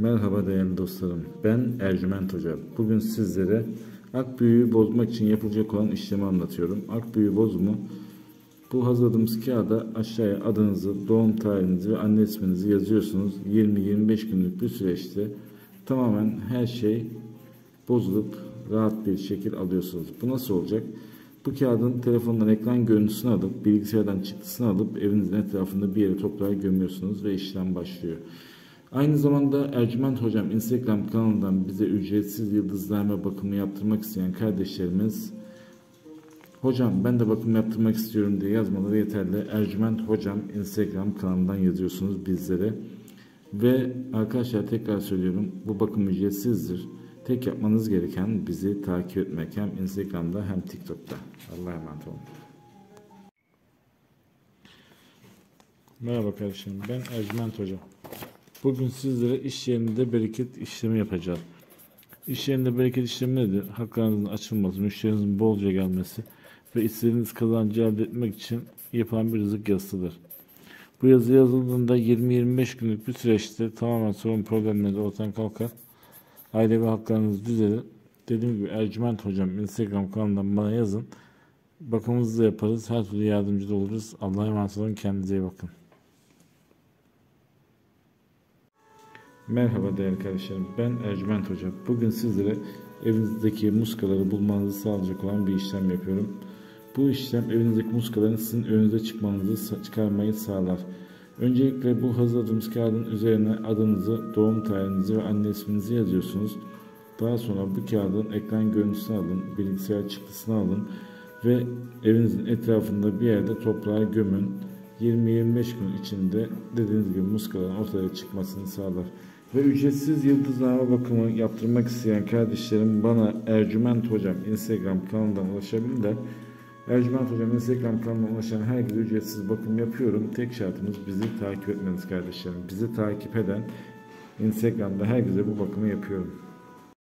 Merhaba değerli dostlarım. Ben Ercüment Hoca. Bugün sizlere ak büyüğü bozmak için yapılacak olan işlemi anlatıyorum. Ak büyüğü bozumu bu hazırladığımız kağıda aşağıya adınızı, doğum tarihinizi ve anne isminizi yazıyorsunuz. 20-25 günlük bir süreçte tamamen her şey bozulup rahat bir şekil alıyorsunuz. Bu nasıl olacak? Bu kağıdın telefondan ekran görüntüsünü alıp bilgisayardan çıktısını alıp evinizin etrafında bir yere toprağa gömüyorsunuz ve işlem başlıyor. Aynı zamanda Ercüment Hocam Instagram kanalından bize ücretsiz yıldızlarma bakımı yaptırmak isteyen kardeşlerimiz Hocam ben de bakım yaptırmak istiyorum diye yazmaları yeterli. Ercüment Hocam Instagram kanalından yazıyorsunuz bizlere. Ve arkadaşlar tekrar söylüyorum bu bakım ücretsizdir. Tek yapmanız gereken bizi takip etmek hem Instagram'da hem TikTok'ta. Allah'a emanet olun. Merhaba kardeşim ben Ercüment Hocam. Bugün sizlere iş yerinde bereket işlemi yapacağız. İş yerinde bereket işlemi nedir? Haklarınızın açılması, müşterinizin bolca gelmesi ve istediğiniz kazancı elde etmek için yapılan bir rızık yazısıdır. Bu yazı yazıldığında 20-25 günlük bir süreçte tamamen sorun problemleri ortadan kalkar. Aile ve haklarınız düzelir. Dediğim gibi Ercüment Hocam Instagram kanalından bana yazın. Bakımımızı da yaparız. Her türlü yardımcı da oluruz. Allah'a emanet olun. Kendinize iyi bakın. Merhaba değerli kardeşlerim. Ben Ercüment Hoca. Bugün sizlere evinizdeki muskaları bulmanızı sağlayacak olan bir işlem yapıyorum. Bu işlem evinizdeki muskaların sizin önünüze çıkmanızı çıkarmayı sağlar. Öncelikle bu hazırladığımız kağıdın üzerine adınızı, doğum tarihinizi ve anne isminizi yazıyorsunuz. Daha sonra bu kağıdın ekran görüntüsünü alın, bilgisayar çıktısını alın ve evinizin etrafında bir yerde toprağa gömün. 20-25 gün içinde dediğiniz gibi muskaların ortaya çıkmasını sağlar. Ve ücretsiz yıldızlama bakımı yaptırmak isteyen kardeşlerim bana Ercüment Hocam Instagram kanalından ulaşabilirler. Ercüment Hocam Instagram kanalına ulaşan herkese ücretsiz bakım yapıyorum. Tek şartımız bizi takip etmeniz kardeşlerim. Bizi takip eden Instagram'da herkese bu bakımı yapıyorum.